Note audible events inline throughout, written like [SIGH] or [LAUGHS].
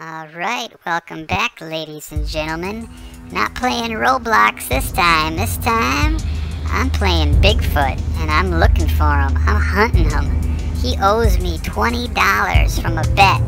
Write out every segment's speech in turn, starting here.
Alright, welcome back ladies and gentlemen. Not playing Roblox this time. This time, I'm playing Bigfoot, and I'm looking for him. I'm hunting him. He owes me $20 from a bet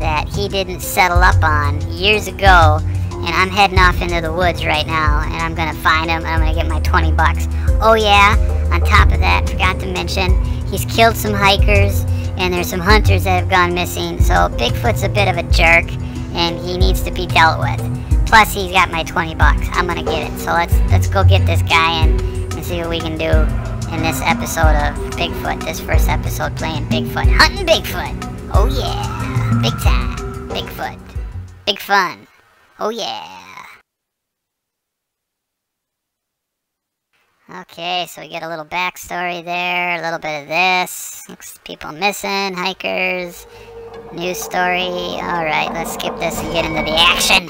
that he didn't settle up on years ago, and I'm heading off into the woods right now, and I'm gonna find him, and I'm gonna get my 20 bucks. Oh yeah, on top of that, forgot to mention, he's killed some hikers, and there's some hunters that have gone missing. So Bigfoot's a bit of a jerk, and he needs to be dealt with. Plus, he's got my 20 bucks. I'm gonna get it. So let's let's go get this guy and, and see what we can do in this episode of Bigfoot. This first episode playing Bigfoot, hunting Bigfoot. Oh yeah, big time, Bigfoot, big fun. Oh yeah. Okay, so we get a little backstory there, a little bit of this. Looks people missing, hikers, news story. Alright, let's skip this and get into the action.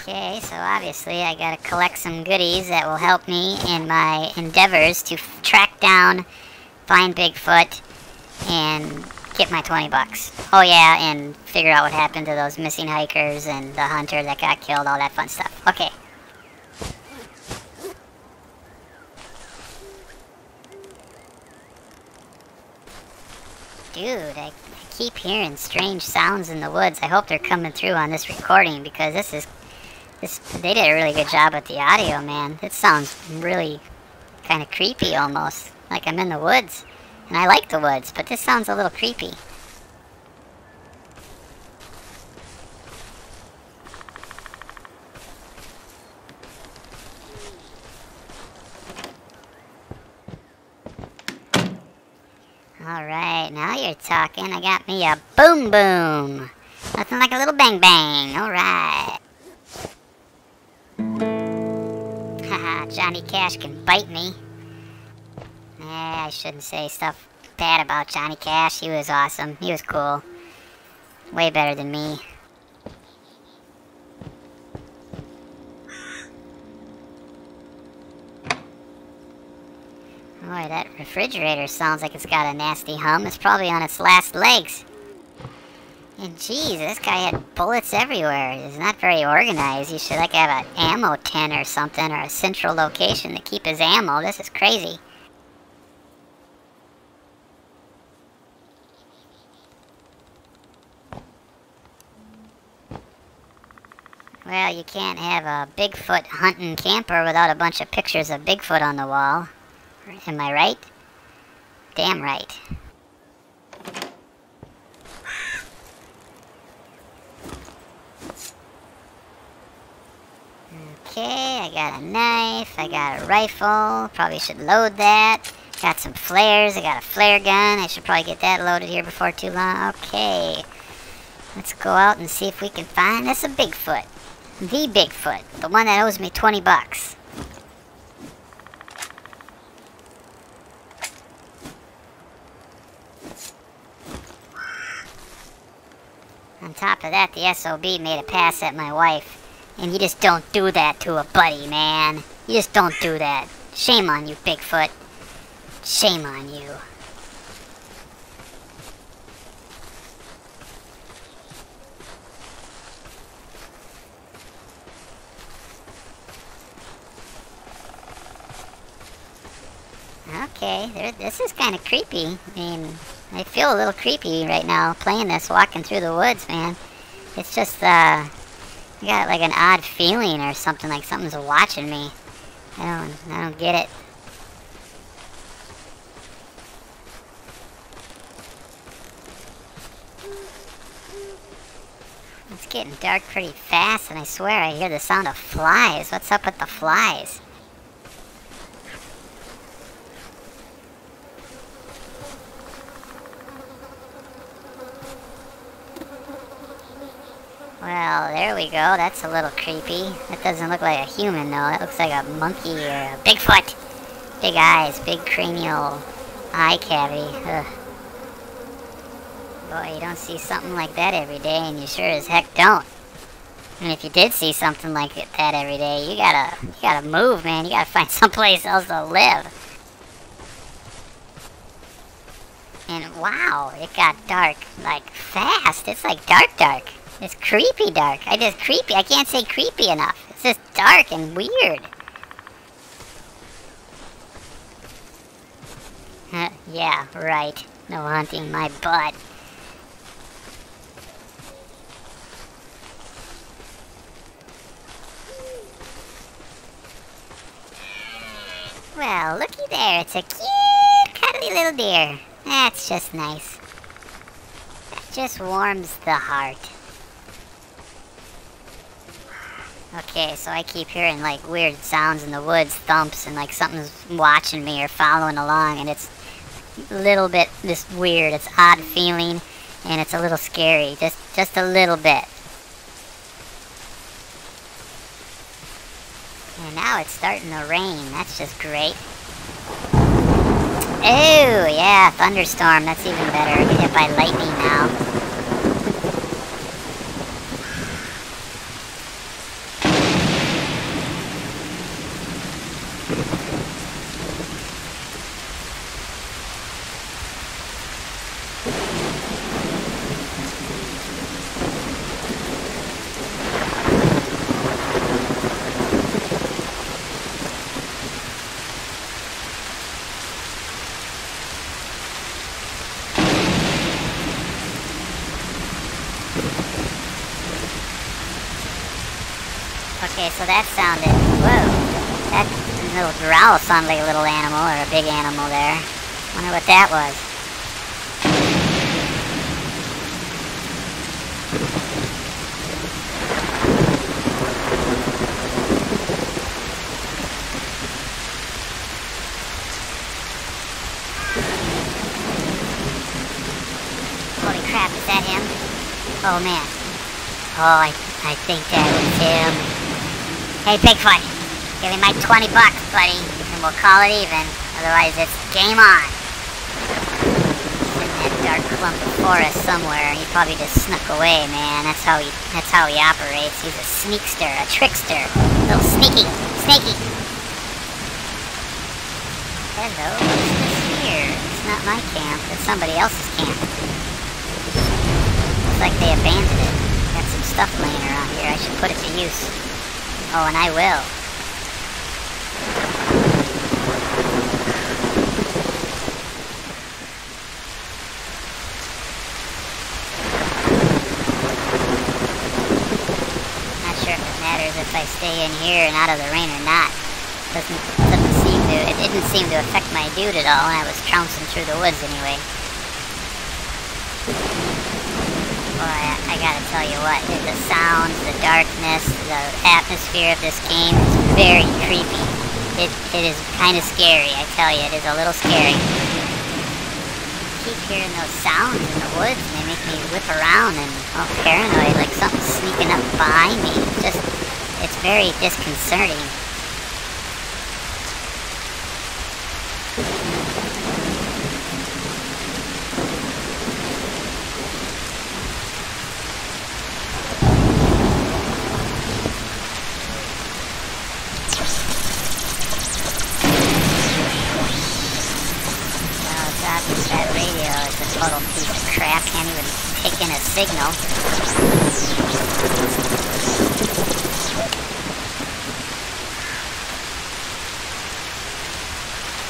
Okay, so obviously I gotta collect some goodies that will help me in my endeavors to track down, find Bigfoot, and get my 20 bucks. Oh yeah, and figure out what happened to those missing hikers and the hunter that got killed, all that fun stuff. Okay. Dude, I, I keep hearing strange sounds in the woods. I hope they're coming through on this recording because this is this they did a really good job with the audio, man. It sounds really kind of creepy almost, like I'm in the woods. And I like the woods, but this sounds a little creepy. Alright, now you're talking. I got me a boom boom. Nothing like a little bang bang. Alright. [LAUGHS] Haha, Johnny Cash can bite me. Eh, I shouldn't say stuff bad about Johnny Cash. He was awesome. He was cool. Way better than me. Boy, that refrigerator sounds like it's got a nasty hum. It's probably on its last legs. And geez, this guy had bullets everywhere. He's not very organized. He should like have an ammo tin or something, or a central location to keep his ammo. This is crazy. Well, you can't have a Bigfoot hunting camper without a bunch of pictures of Bigfoot on the wall. Am I right? Damn right. Okay, I got a knife, I got a rifle, probably should load that. Got some flares, I got a flare gun, I should probably get that loaded here before too long. Okay, let's go out and see if we can find us a Bigfoot. The Bigfoot, the one that owes me 20 bucks. On top of that, the SOB made a pass at my wife. And you just don't do that to a buddy, man. You just don't do that. Shame on you, Bigfoot. Shame on you. Okay, this is kind of creepy. I mean, I feel a little creepy right now playing this, walking through the woods, man. It's just, uh, I got like an odd feeling or something, like something's watching me. I don't, I don't get it. It's getting dark pretty fast, and I swear I hear the sound of flies. What's up with the flies? Well, there we go. That's a little creepy. That doesn't look like a human, though. That looks like a monkey or a Bigfoot. Big eyes, big cranial eye cavity. Ugh. Boy, you don't see something like that every day, and you sure as heck don't. And if you did see something like that every day, you gotta, you gotta move, man. You gotta find [LAUGHS] someplace else to live. And wow, it got dark, like, fast. It's like dark dark. It's creepy dark. I just creepy. I can't say creepy enough. It's just dark and weird. yeah, right. No hunting my butt. Well, looky there. It's a cute, cuddly little deer. That's just nice. That just warms the heart. Okay, so I keep hearing like weird sounds in the woods, thumps, and like something's watching me or following along, and it's a little bit just weird. It's odd feeling, and it's a little scary, just just a little bit. And now it's starting to rain. That's just great. Oh, yeah, thunderstorm. That's even better. Get hit by lightning now. Okay, so that sounded... Whoa. That little growl sounded like a little animal, or a big animal there. Wonder what that was. Holy crap, is that him? Oh man. Oh, I, I think that was him. Hey, Bigfoot, give me my 20 bucks, buddy, and we'll call it even. Otherwise, it's game on. in that dark clump of forest somewhere. He probably just snuck away, man. That's how he. That's how he operates. He's a sneakster, a trickster, a little sneaky, sneaky. Hello, what's here? It's not my camp. It's somebody else's camp. Looks like they abandoned it. Got some stuff laying around here. I should put it to use. Oh, and I will. Not sure if it matters if I stay in here and out of the rain or not. Doesn't doesn't seem to it didn't seem to affect my dude at all, I was trouncing through the woods anyway. Boy, I, I gotta tell you what, the sounds, the darkness, the atmosphere of this game is very creepy. It, it is kind of scary, I tell you, it is a little scary. I keep hearing those sounds in the woods and they make me whip around and all paranoid, like something's sneaking up behind me. Just, it's very disconcerting. Total piece of crap. Can't even take in a signal.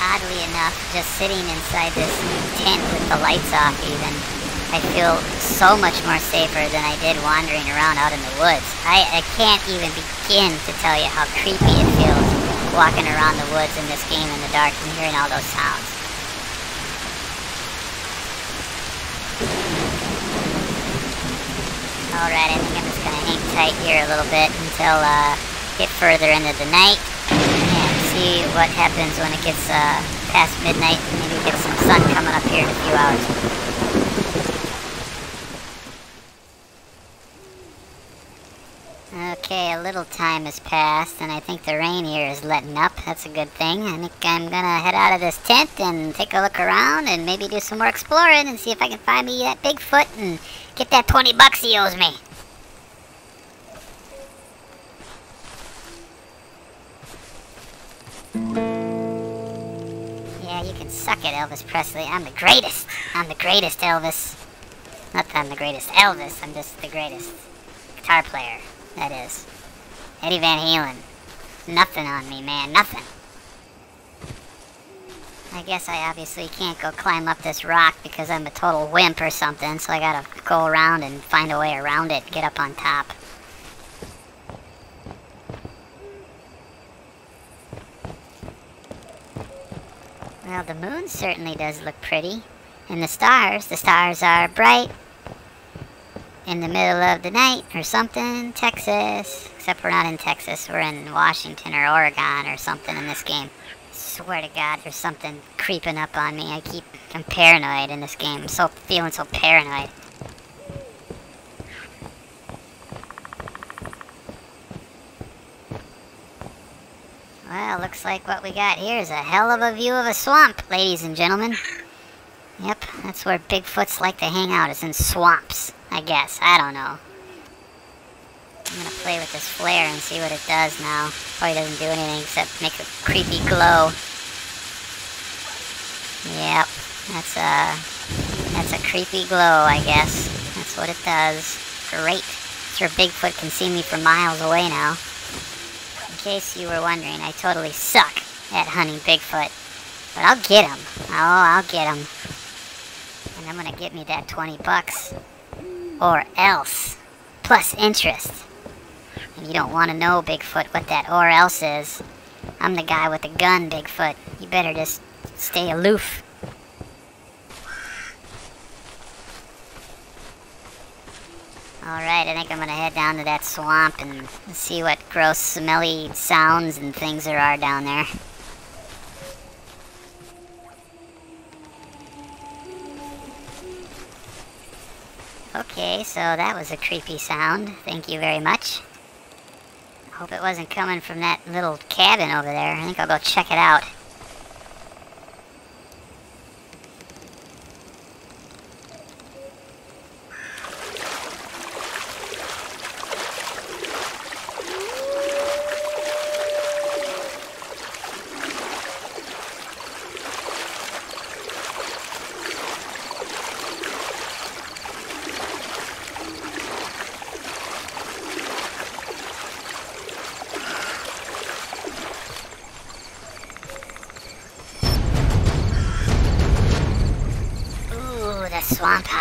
Oddly enough, just sitting inside this tent with the lights off even, I feel so much more safer than I did wandering around out in the woods. I, I can't even begin to tell you how creepy it feels walking around the woods in this game in the dark and hearing all those sounds. Alright, I think I'm just gonna hang tight here a little bit until uh, get further into the night and see what happens when it gets uh, past midnight. And maybe get some sun coming up here in a few hours. Okay, a little time has passed, and I think the rain here is letting up. That's a good thing. I think I'm gonna head out of this tent and take a look around and maybe do some more exploring and see if I can find me that Bigfoot and get that 20 bucks he owes me. Yeah, you can suck it, Elvis Presley. I'm the greatest. I'm the greatest, Elvis. Not that I'm the greatest Elvis, I'm just the greatest guitar player that is. Eddie Van Halen. Nothing on me, man, nothing. I guess I obviously can't go climb up this rock because I'm a total wimp or something, so I gotta go around and find a way around it, get up on top. Well, the moon certainly does look pretty. And the stars, the stars are bright in the middle of the night or something, Texas. Except we're not in Texas, we're in Washington or Oregon or something in this game. Swear to God, there's something creeping up on me. I keep, I'm paranoid in this game. I'm so, feeling so paranoid. Well, looks like what we got here is a hell of a view of a swamp, ladies and gentlemen. Yep, that's where Bigfoots like to hang out, is in swamps, I guess. I don't know. I'm gonna play with this flare and see what it does now. Probably doesn't do anything except make a creepy glow. Yep, that's a, that's a creepy glow, I guess. That's what it does. Great. Sure Bigfoot can see me from miles away now. In case you were wondering, I totally suck at hunting Bigfoot. But I'll get him. Oh, I'll get him. And I'm gonna get me that 20 bucks. Or else. Plus interest. And you don't want to know, Bigfoot, what that or else is. I'm the guy with the gun, Bigfoot. You better just stay aloof. Alright, I think I'm gonna head down to that swamp and see what gross, smelly sounds and things there are down there. Okay, so that was a creepy sound. Thank you very much. Hope it wasn't coming from that little cabin over there. I think I'll go check it out.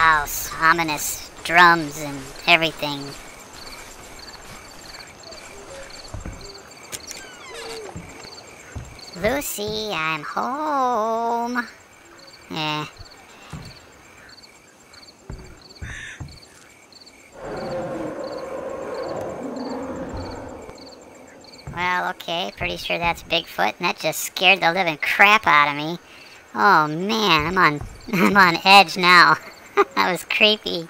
House, ominous drums and everything. Lucy, I'm home. Yeah. Well, okay, pretty sure that's Bigfoot, and that just scared the living crap out of me. Oh man, I'm on [LAUGHS] I'm on edge now. [LAUGHS] [LAUGHS] that was creepy.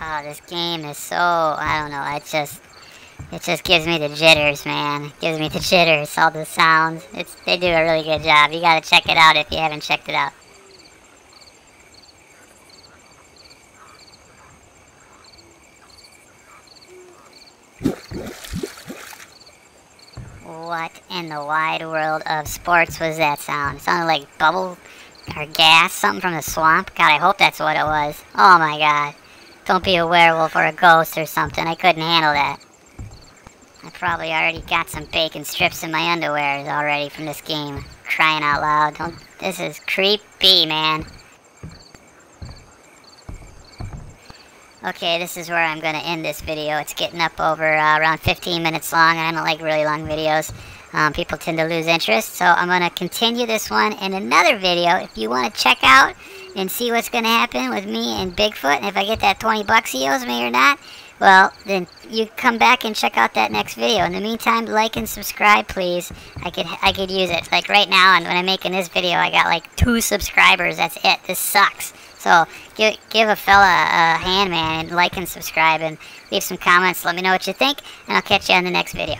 Oh, this game is so, I don't know, it just, it just gives me the jitters, man. It gives me the [LAUGHS] jitters, all the sounds. It's, they do a really good job. You gotta check it out if you haven't checked it out. What in the wide world of sports was that sound? It sounded like bubble or gas, something from the swamp. God, I hope that's what it was. Oh my god. Don't be a werewolf or a ghost or something. I couldn't handle that. I probably already got some bacon strips in my underwear already from this game. Crying out loud. Don't, this is creepy, man. Okay, this is where I'm going to end this video. It's getting up over uh, around 15 minutes long, and I don't like really long videos. Um, people tend to lose interest, so I'm going to continue this one in another video. If you want to check out and see what's going to happen with me and Bigfoot, and if I get that 20 bucks he owes me or not, well, then you come back and check out that next video. In the meantime, like and subscribe, please. I could I could use it. Like right now, and when I'm making this video, I got like two subscribers. That's it. This sucks. So give, give a fella a hand, man, and like and subscribe and leave some comments. Let me know what you think, and I'll catch you on the next video.